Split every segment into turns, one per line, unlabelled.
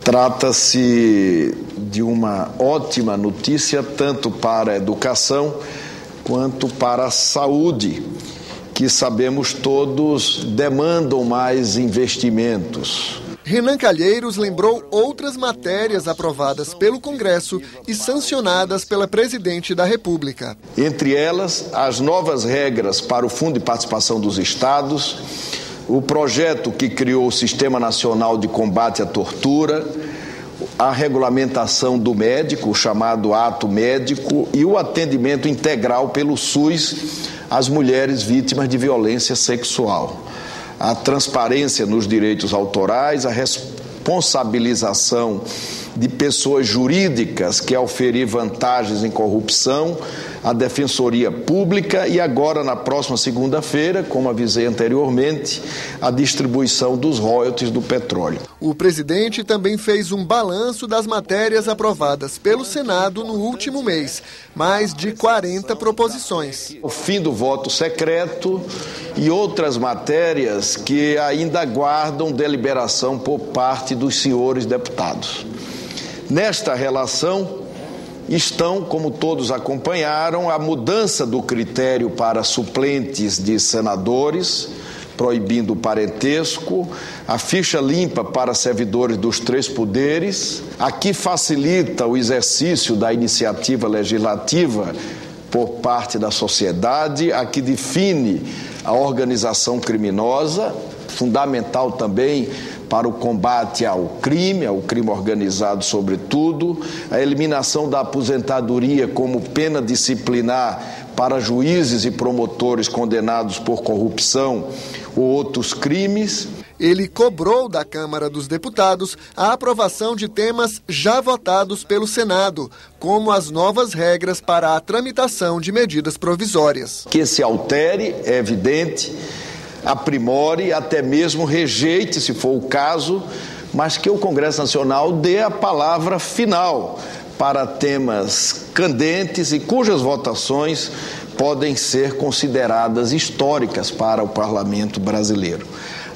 Trata-se de uma ótima notícia tanto para a educação quanto para a saúde, que sabemos todos demandam mais investimentos.
Renan Calheiros lembrou outras matérias aprovadas pelo Congresso e sancionadas pela Presidente da República.
Entre elas, as novas regras para o Fundo de Participação dos Estados, o projeto que criou o Sistema Nacional de Combate à Tortura, a regulamentação do médico, o chamado ato médico, e o atendimento integral pelo SUS às mulheres vítimas de violência sexual. A transparência nos direitos autorais, a responsabilização de pessoas jurídicas que oferir vantagens em corrupção, a Defensoria Pública e agora, na próxima segunda-feira, como avisei anteriormente, a distribuição dos royalties do petróleo.
O presidente também fez um balanço das matérias aprovadas pelo Senado no último mês, mais de 40 proposições.
O fim do voto secreto e outras matérias que ainda aguardam deliberação por parte dos senhores deputados. Nesta relação, estão, como todos acompanharam, a mudança do critério para suplentes de senadores, proibindo o parentesco, a ficha limpa para servidores dos três poderes, a que facilita o exercício da iniciativa legislativa por parte da sociedade, a que define a organização criminosa, fundamental também para o combate ao crime, ao crime organizado, sobretudo, a eliminação da aposentadoria como pena disciplinar para juízes e promotores condenados por corrupção ou outros crimes.
Ele cobrou da Câmara dos Deputados a aprovação de temas já votados pelo Senado, como as novas regras para a tramitação de medidas provisórias.
Que se altere, é evidente aprimore, até mesmo rejeite, se for o caso, mas que o Congresso Nacional dê a palavra final para temas candentes e cujas votações podem ser consideradas históricas para o parlamento brasileiro.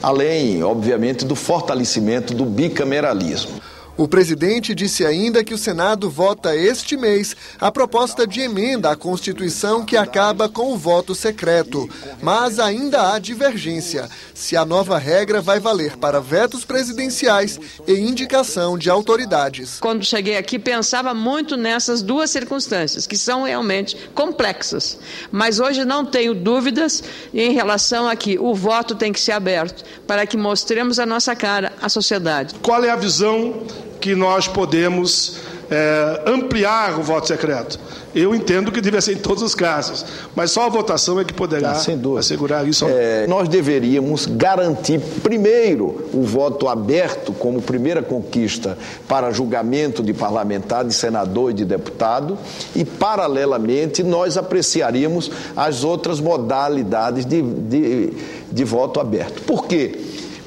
Além, obviamente, do fortalecimento do bicameralismo.
O presidente disse ainda que o Senado vota este mês a proposta de emenda à Constituição que acaba com o voto secreto. Mas ainda há divergência se a nova regra vai valer para vetos presidenciais e indicação de autoridades.
Quando cheguei aqui, pensava muito nessas duas circunstâncias, que são realmente complexas. Mas hoje não tenho dúvidas em relação a que o voto tem que ser aberto para que mostremos a nossa cara à sociedade.
Qual é a visão que nós podemos é, ampliar o voto secreto. Eu entendo que deve ser em todos os casos, mas só a votação é que poderá ah, assegurar isso.
É, nós deveríamos garantir, primeiro, o voto aberto como primeira conquista para julgamento de parlamentar, de senador e de deputado, e, paralelamente, nós apreciaríamos as outras modalidades de, de, de voto aberto. Por quê?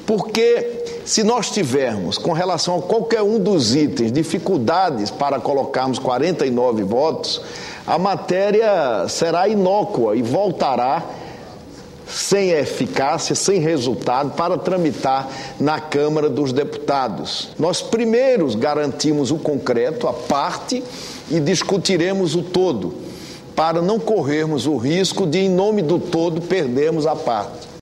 Porque se nós tivermos, com relação a qualquer um dos itens, dificuldades para colocarmos 49 votos, a matéria será inócua e voltará sem eficácia, sem resultado, para tramitar na Câmara dos Deputados. Nós primeiros garantimos o concreto, a parte, e discutiremos o todo, para não corrermos o risco de, em nome do todo, perdermos a parte.